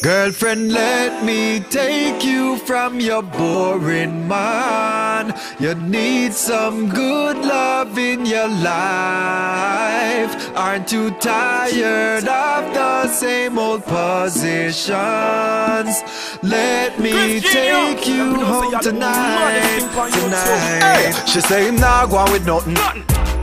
Girlfriend, let me take you from your boring man. You need some good love in your life. Aren't you tired of the same old positions? Let me take you home tonight. Tonight. She say him not going with nothing.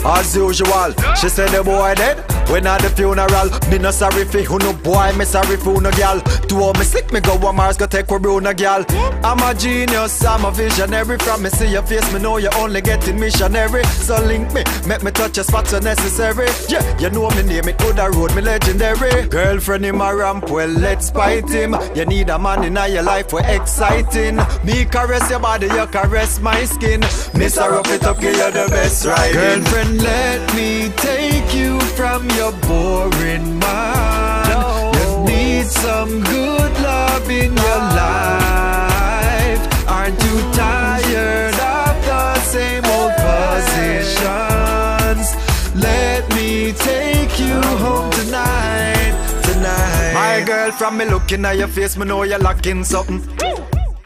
As usual, she said the boy dead when at the funeral. Me no sorry for who no boy, me sorry for no gal. Two of me sick, me go on Mars, go take for Bruno gal. I'm a genius, I'm a visionary. From me see your face, me know you're only getting missionary. So link me, make me touch your spots so necessary. Yeah, you know me name, it coulda road me legendary. Girlfriend in my ramp, well let's fight him. You need a man in your life, we exciting. Me caress your body, you caress my skin. Miss her up it up, give you the best right. Girlfriend let from your boring mind. You need some good love in your ah. life. Aren't you tired of the same old positions? Let me take you home tonight, tonight. My girl, from me looking at your face, me know you're lacking something.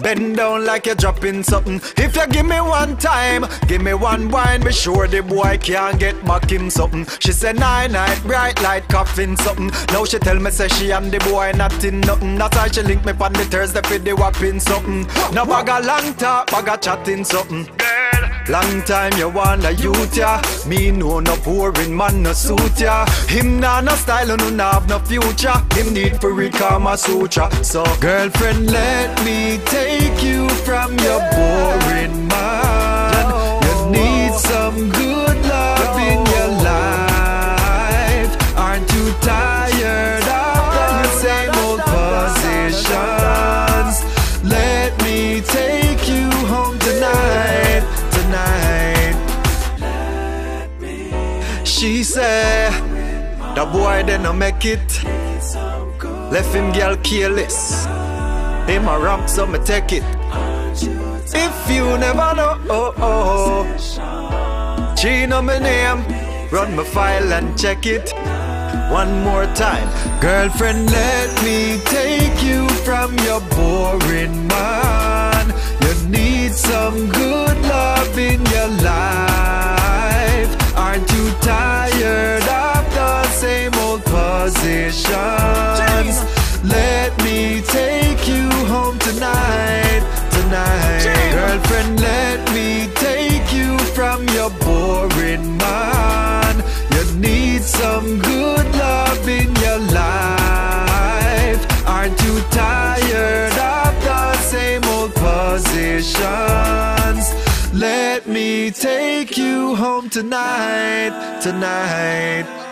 Bend down like you're dropping something. If you give me one time, give me one wine, be sure the boy can't get back him something. She said nine night, bright light, coughing something. Now she tell me say she and the boy not in nothing. That's why she link me on the Thursday for the whopping something. Now bag a long talk, bag a chatting something. Long time you wanna youth ya Me know no boring man no suit ya Him nah no style and no have no future. Him need for read Kama Sutra So girlfriend let me take you from your boring She said, the boy didn't make it. Left him girl careless. Him a ramp, so me take it. If you never know, oh, oh. She know my name. Run my file and check it. One more time. Girlfriend, let me take you from your boring man. You need some good love in your life. Let me take you home tonight, tonight.